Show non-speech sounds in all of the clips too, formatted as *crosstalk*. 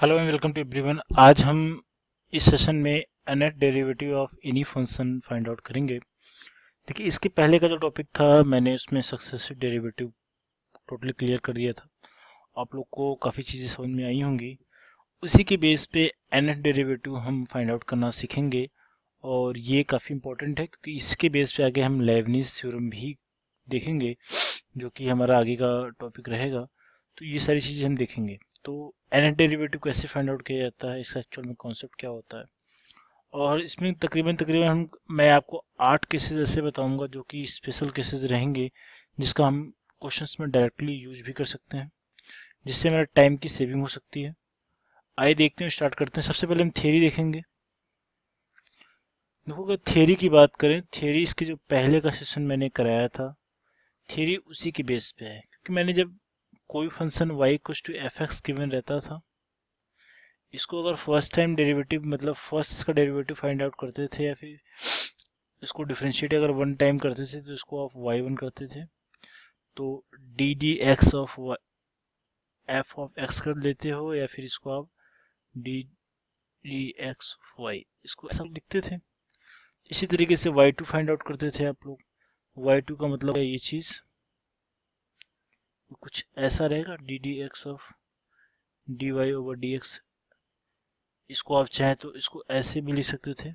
Hello and welcome to everyone आज हम इस सेशन में nth derivative of any function find out करेंगे। देखिए, इसके पहले का जो टॉपिक था, मैंने उसमें सक्सेसिव डेरिवेटिव टोटली क्लियर कर दिया था। आप लोग को काफ़ी चीज़ें समझ में आई होंगी। उसी के बेस पे अनेट डेरिवेटिव हम फाइंड आउट करना सीखेंगे और ये काफ़ी इंपॉर्टेंट है क्योंकि इसके बेस पे आगे हम लेवनीज थ्योरम भी देखेंगे, जो कि हमारा आगे का टॉपिक रहेगा। तो ये सारी चीज़ें हम देखेंगे। तो एन डेरिवेटिव कैसे फाइंड आउट किया जाता है, इसका एक्चुअल में कॉन्सेप्ट क्या होता है? और इसमें तकरीबन तकरीबन हम, मैं आपको आठ केसेस ऐसे बताऊँगा जो कि स्पेशल केसेस रहेंगे, जिसका हम क्वेश्चंस में डायरेक्टली यूज़ भी कर सकते हैं, जिससे मेरा टाइम की सेविंग हो सकती है। आइए देखते हैं स्टार्ट करते हैं। सबसे पहले हम थेरी देखेंगे। देखो, अगर थेरी की बात करें थेरी इसके जो पहले का सेशन मैंने कराया था थेरी उसी के बेस पे है। क्योंकि मैंने जब कोई फ़ंक्शन y कुछ टू एफ़ एक्स गिवन रहता था। इसको अगर फ़र्स्ट टाइम डेरिवेटिव मतलब फ़र्स्ट इसका डेरिवेटिव फाइंड आउट करते थे या फिर इसको डिफ्रेंशिएट अगर वन टाइम करते थे तो इसको आप वाई वन करते थे। तो d d x of f of x कर लेते हो या फिर इसको आप डी डी एक्स वाई इसको ऐसा लिखते थे। इसी तरीके से वाई टू फाइंड आउट करते थे आप लोग। वाई टू का मतलब है ये चीज़। कुछ ऐसा रहेगा? D d x of d y over d x इसको आप चाहें तो इसको ऐसे भी लिख सकते थे।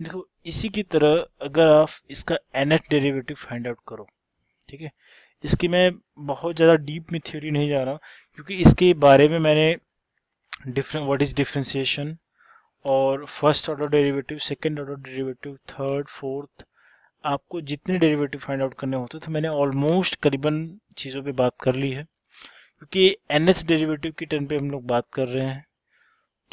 देखो, इसी की तरह अगर आप इसका एनेट डेरिवेटिव फाइंड आउट करो, ठीक है? इसकी मैं बहुत ज़्यादा डीप में थ्योरी नहीं जा रहा क्योंकि इसके बारे में मैंने डिफरेंट व्हाट इज़ डिफ्रेंसिएशन और first order derivative second order derivative third fourth आपको जितने डेरिवेटिव फाइंड आउट करने होते तो मैंने ऑलमोस्ट करीबन चीज़ों पे बात कर ली है। क्योंकि एन एस डेरिवेटिव की टर्न पे हम लोग बात कर रहे हैं।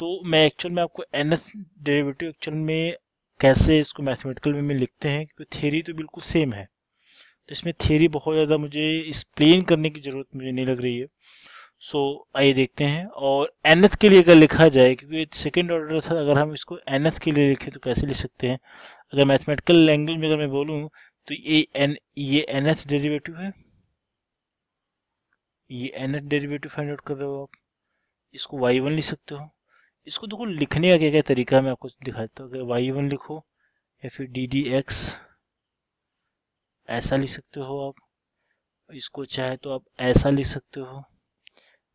तो मैं एक्चुअल में आपको एन एस डेरिवेटिव एक्चुअल में कैसे इसको मैथमेटिकल वे में लिखते हैं, क्योंकि थेरी तो बिल्कुल सेम है। तो इसमें थेरी बहुत ज़्यादा मुझे एक्सप्लेन करने की ज़रूरत मुझे नहीं लग रही है। सो so, आइए देखते हैं। और एन के लिए अगर लिखा जाए क्योंकि सेकेंड ऑर्डर था अगर हम इसको एन के लिए लिखें तो कैसे लिख सकते हैं? अगर मैथमेटिकल लैंग्वेज में अगर मैं बोलूँ तो ये एन ये एन एस डेरिवेटिव है। ये nth derivative find out कर रहे हो आप। इसको वाई वन लिख सकते हो। इसको देखो लिखने का क्या क्या तरीका मैं आपको दिखाता हूँ। अगर वाई वन लिखो या फिर डी डी एक्स ऐसा लिख सकते हो आप। इसको चाहे तो आप ऐसा लिख सकते हो।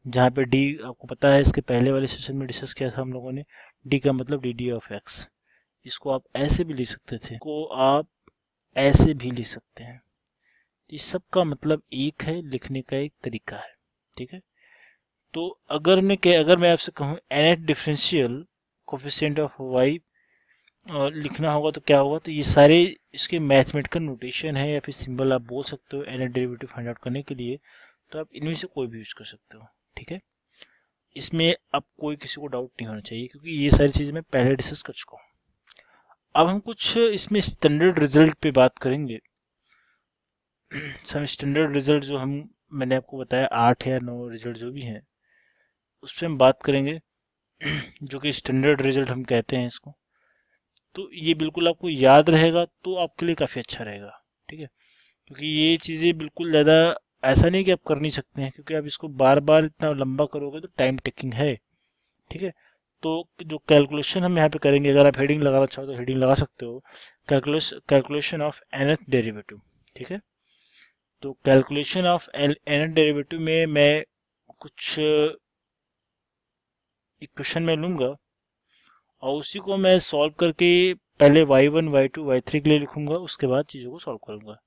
जहाँ पे डी आपको पता है इसके पहले वाले सेशन में डिस्कस किया था हम लोगों ने डी का मतलब डी डी ऑफ़ एक्स इसको आप ऐसे भी लिख सकते थे। को आप ऐसे भी लिख सकते हैं। इस सब का मतलब एक है, लिखने का एक तरीका है। ठीक है? तो अगर मैं कह, अगर मैं आपसे कहूँ nth differential coefficient of y लिखना होगा तो क्या होगा? तो ये सारे इसके मैथमेटिकल नोटेशन है या फिर सिंबल आप बोल सकते हो nth derivative find out करने के लिए तो आप इनमें से कोई भी यूज़ कर सकते हो। ठीक है? इसमें अब कोई किसी को डाउट नहीं होना चाहिए, क्योंकि ये सारी चीज़ें मैं पहले डिस्कस कर चुका हूँ। अब हम कुछ इसमें स्टैंडर्ड रिज़ल्ट पे बात करेंगे। सम स्टैंडर्ड रिज़ल्ट जो हम, मैंने आपको बताया, आठ या नौ रिज़ल्ट जो भी हैं, उस पर हम बात करेंगे, जो कि स्टैंडर्ड रिज़ल्ट हम कहते हैं इसको। तो ये बिल्कुल आपको याद रहेगा तो आपके लिए काफ़ी अच्छा रहेगा, ठीक है? क्योंकि ये चीज़ें बिल्कुल ज़्यादा ऐसा नहीं कि आप कर नहीं सकते हैं क्योंकि आप इसको बार बार इतना लंबा करोगे तो टाइम टेकिंग है ठीक है? तो जो कैलकुलेशन हम यहाँ पे करेंगे अगर आप हेडिंग लगाना चाहो तो हेडिंग लगा सकते हो। कैलकुलेशन ऑफ़ एन डेरिवेटिव ठीक है? तो कैलकुलेशन ऑफ़ एन डेरिवेटिव में मैं कुछ इक्वेशन में लूँगा और उसी को मैं सॉल्व करके पहले y1, y2, y3 के लिए लिखूँगा उसके बाद चीज़ों को सॉल्व करूँगा।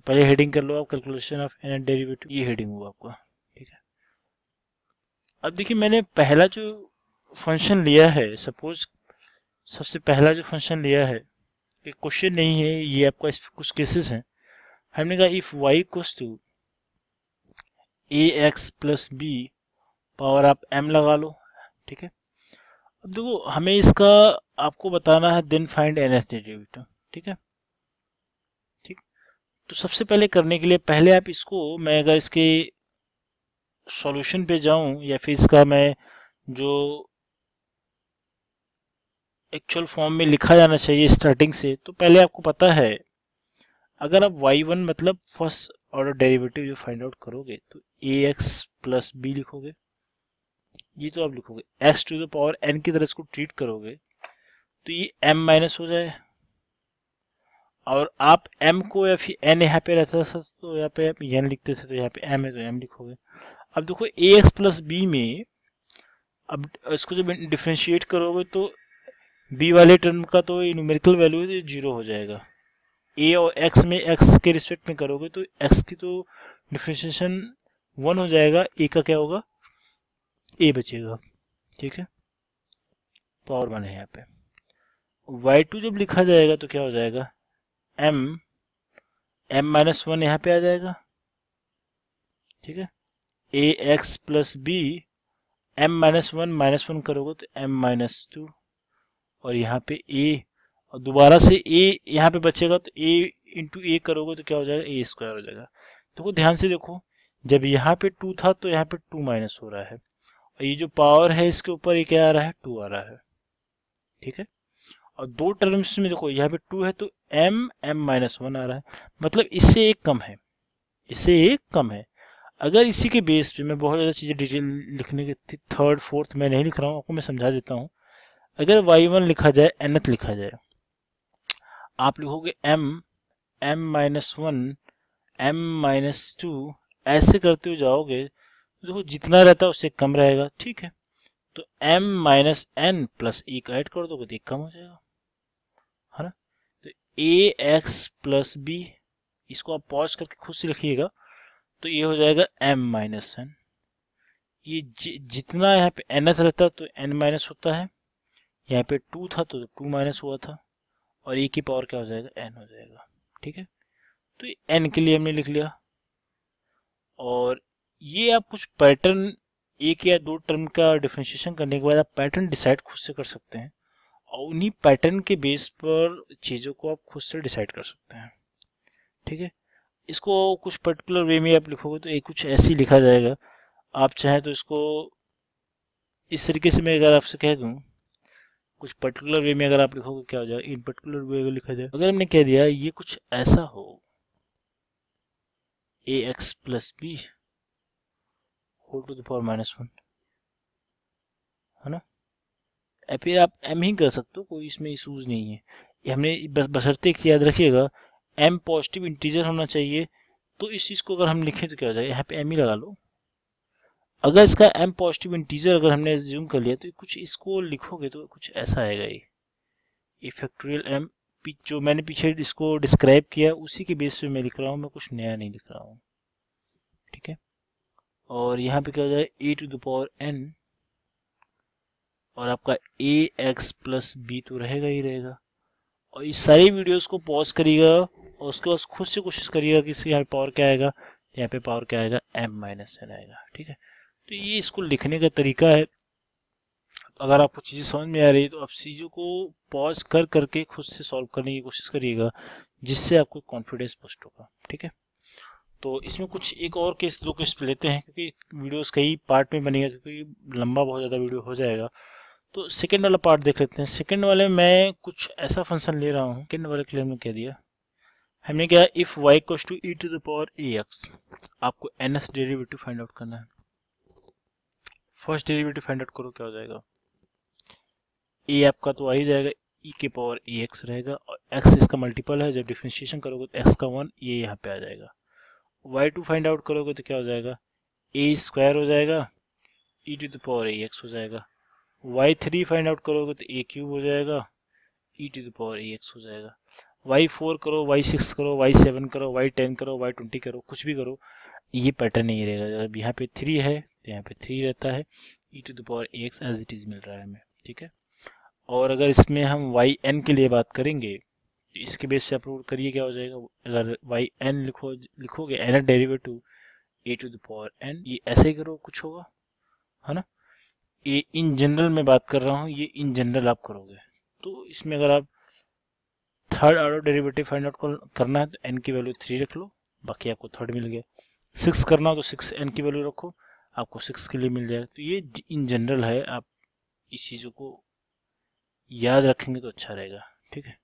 तो पहले हेडिंग कर लो आप कैलकुलेशन ऑफ़ एन डेरिवेटिव ये हेडिंग हुआ आपका, ठीक है? अब देखिए, मैंने पहला जो फ़ंक्शन लिया है सपोज़ सबसे पहला जो फ़ंक्शन लिया है एक क्वेश्चन नहीं है, ये आपका कुछ केसेस हैं। हमने कहा if y equals to a x plus b power आप m लगा लो, ठीक है? अब देखो, हमें इसका आपको बताना है then find nth derivative ठीक है? तो सबसे पहले करने के लिए पहले आप इसको, मैं अगर इसके सॉल्यूशन पे जाऊँ, या फिर इसका मैं जो एक्चुअल फॉर्म में लिखा जाना चाहिए स्टार्टिंग से तो पहले आपको पता है, अगर आप y1 मतलब फ़र्स्ट ऑर्डर डेरिवेटिव जो फाइंड आउट करोगे तो ए एक्स प्लस बी लिखोगे। ये तो आप लिखोगे। X to the power n की तरह इसको ट्रीट करोगे तो ये एम माइनस हो जाए। और आप m को या फिर n यहाँ पे रहता था तो यहाँ पे आप n लिखते थे तो यहाँ पे m है तो m लिखोगे। अब देखो ए एक्स प्लस बी में अब इसको जब डिफ्रेंशिएट करोगे तो b वाले टर्म का तो न्यूमेरिकल वैल्यू है ज़ीरो हो जाएगा। A और x में x के रिस्पेक्ट में करोगे तो x की तो डिफ्रेंशिएशन वन हो जाएगा, a का क्या होगा? A बचेगा। ठीक है? पावर वन है यहाँ पे। Y2 जब लिखा जाएगा तो क्या हो जाएगा? M m माइनस वन यहाँ पे आ जाएगा। ठीक है? A x plus b m minus one minus one करोगे तो एम माइनस टू और यहाँ पे ए और दोबारा से ए यहाँ पे बचेगा तो ए इंटू ए करोगे तो क्या हो जाएगा? ए स्क्वायर हो जाएगा। तो ध्यान से देखो, जब यहाँ पे टू था तो यहाँ पे टू माइनस हो रहा है। और ये जो पावर है इसके ऊपर ये क्या आ रहा है? टू आ रहा है। ठीक है? और दो टर्म्स में देखो, यहाँ पे टू है तो एम एम माइनस वन आ रहा है। मतलब इससे एक कम है। इससे एक कम है। अगर इसी के बेस पे मैं बहुत ज़्यादा चीज़ें डिटेल लिखने की थर्ड फोर्थ मैं नहीं लिख रहा हूँ, आपको मैं समझा देता हूँ। अगर वाई वन लिखा जाए एनथ लिखा जाए। आप लिखोगे m m minus one m minus two ऐसे करते हुए जाओगे तो देखो जितना रहता है उससे कम रहेगा। ठीक है। तो m माइनस एन प्लस एक ऐड कर दोगे तो एक कम हो जाएगा, है ना? तो ए एक्स प्लस बी इसको आप पॉज करके खुद से लिखिएगा तो ये हो जाएगा m माइनस एन ये जितना यहाँ पे एन रहता तो n माइनस होता है, यहाँ पे टू था तो टू माइनस हुआ था, और ए की पावर क्या हो जाएगा? n हो जाएगा, ठीक है? तो n के लिए हमने लिख लिया, और ये आप कुछ पैटर्न एक या दो टर्म का डिफ्रेंशिएशन करने के बाद आप पैटर्न डिसाइड खुद से कर सकते हैं। और उन्हीं पैटर्न के बेस पर चीज़ों को आप खुद से डिसाइड कर सकते हैं। ठीक है? इसको कुछ पर्टिकुलर वे में आप लिखोगे तो एक कुछ ऐसे ही लिखा जाएगा। आप चाहें तो इसको इस तरीके से मैं अगर आपसे कह दूँ, कुछ पर्टिकुलर वे में अगर आप लिखोगे क्या हो जाएगा? इन पर्टिकुलर वे अगर लिखा जाए। अगर हमने कह दिया ये कुछ ऐसा हो a x plus b whole to the power minus one है ना? या फिर आप एम ही कर सकते हो, कोई इसमें इशूज नहीं है। हमने बस बसरते याद रखिएगा एम पॉजिटिव इंटीजर होना चाहिए तो इस चीज़ को अगर हम लिखें तो क्या हो जाएगा? यहाँ पे एम ही लगा लो। अगर इसका एम पॉजिटिव इंटीजर अगर हमने जूम कर लिया तो कुछ इसको लिखोगे तो कुछ ऐसा आएगा ये। ये फैक्टोरियल एम जो मैंने पीछे इसको डिस्क्राइब किया, उसी के बेस पे मैं लिख रहा हूँ, मैं कुछ नया नहीं लिख रहा हूँ है। और यहाँ पे क्या हो जाएगा a to the power n और आपका ए एक्स प्लस बी तो रहेगा ही रहेगा। और ये सारी वीडियोस को पॉज करिएगा और उसके बाद खुद से कोशिश करिएगा कि इसके यहाँ पावर क्या आएगा, यहाँ पे पावर क्या आएगा एम माइनस एन आएगा, ठीक है? तो ये इसको लिखने का तरीका है। अगर आपको चीज़ें समझ में आ रही है तो आप चीज़ों को पॉज कर, करके खुद से सॉल्व करने की कोशिश करिएगा, जिससे आपको कॉन्फिडेंस बूस्ट होगा, ठीक है? तो इसमें कुछ एक और केस दो केस लेते हैं, क्योंकि वीडियोस कई पार्ट में बनेगा क्योंकि लंबा बहुत ज़्यादा वीडियो हो जाएगा। तो सेकेंड वाला पार्ट देख लेते हैं। सेकेंड वाले में कुछ ऐसा फ़ंक्शन ले रहा हूँ। सेकेंड वाले के लिए हमने क्या दिया। हमने क्या if y equals to e to the power a x आपको nth derivative find out करना है। फ़र्स्ट डेरिवेटिव फाइंड आउट करो, क्या हो जाएगा? ए आपका तो आ ही जाएगा ई e के पावर ए एक्स रहेगा, और एक्स इसका मल्टीपल है, जब डिफ्रेंशिएशन करोगे तो एक्स का वन ये यहाँ पे आ जाएगा। वाई टू फाइंड आउट करोगे तो क्या हो जाएगा? ए स्क्वायर हो जाएगा e to the power a x हो जाएगा। वाई थ्री फाइंड आउट करोगे तो ए क्यूब हो जाएगा e to the power a x हो जाएगा। वाई फोर करो वाई सिक्स करो वाई सेवन करो वाई टेन करो वाई ट्वेंटी करो, कुछ भी करो, ये पैटर्न नहीं रहेगा। जब यहाँ पे थ्री है तो यहाँ पे थ्री रहता है। E to the power a x as it is मिल रहा है हमें, ठीक है? और अगर इसमें हम वाई एन के लिए बात करेंगे इसके बेस से आप अप्रूव करिए, क्या हो जाएगा? अगर वाई एन लिखो, लिखोगे nth derivative a to the power n ये ऐसे करो, कुछ होगा? है ना? ये इन जनरल में बात कर रहा हूँ, ये इन जनरल आप करोगे। तो इसमें अगर आप third order derivative find out करना है तो एन की वैल्यू थ्री रख लो, बाकी आपको थर्ड मिल गया। सिक्स करना हो तो सिक्स एन की वैल्यू रखो, आपको सिक्स के लिए मिल जाएगा। तो ये इन जनरल है, आप इस चीज़ों को याद रखेंगे तो अच्छा रहेगा, ठीक है?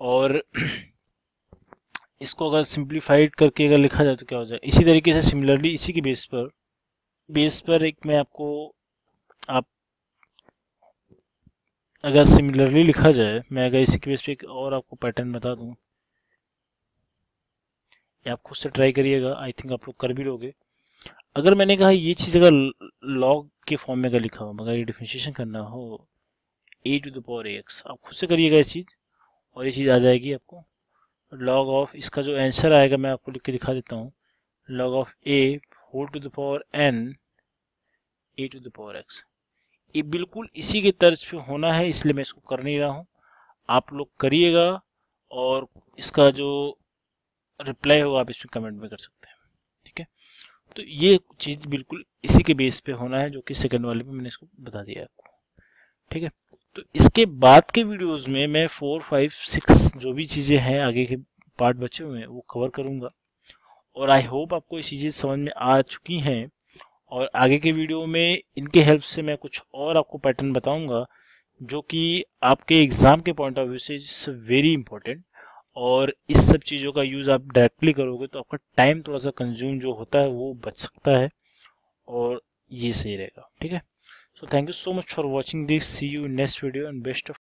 और *clears throat* इसको अगर सिंप्लीफाइड करके अगर लिखा जाए तो क्या हो जाए? इसी तरीके से सिमिलरली इसी के बेस पर बेस पर एक मैं आपको, आप अगर सिमिलरली लिखा जाए, मैं अगर इसी के बेस पे एक और आपको पैटर्न बता दूँ, ये आप खुद से ट्राई करिएगा आई थिंक आप लोग कर भी लोगे। अगर मैंने कहा ये चीज़ अगर लॉग के फॉर्म में अगर लिखा हो, मगर ये डिफ्रेंशिएशन करना हो a to the power x आप खुद से करिएगा ये चीज़। और ये चीज़ आ जाएगी आपको। लॉग ऑफ़ इसका जो आंसर आएगा मैं आपको लिख के दिखा देता हूँ। Log of a whole to the power n a to the power x ये बिल्कुल इसी के तर्ज पे होना है, इसलिए मैं इसको कर नहीं रहा हूँ। आप लोग करिएगा और इसका जो रिप्लाई होगा, आप इसमें कमेंट में कर सकते हैं। ठीक है? तो ये चीज़ बिल्कुल इसी के बेस पे होना है, जो कि सेकंड वाले पे मैंने इसको बता दिया आपको। ठीक है? तो इसके बाद के वीडियोस में मैं फोर फाइव सिक्स जो भी चीज़ें हैं आगे के पार्ट बचे हुए हैं, वो कवर करूँगा। और आई होप आपको ये चीज़ें समझ में आ चुकी हैं। और आगे के वीडियो में इनके हेल्प से मैं कुछ और आपको पैटर्न बताऊँगा, जो कि आपके एग्ज़ाम के पॉइंट ऑफ़ व्यू से वेरी इंपॉर्टेंट और इस सब चीज़ों का यूज़ आप डायरेक्टली करोगे तो आपका टाइम थोड़ा सा कंज्यूम जो होता है, वो बच सकता है। और ये सही रहेगा, ठीक है? So thank you so much for watching this. See you in next video and best of